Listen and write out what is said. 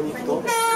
こにと。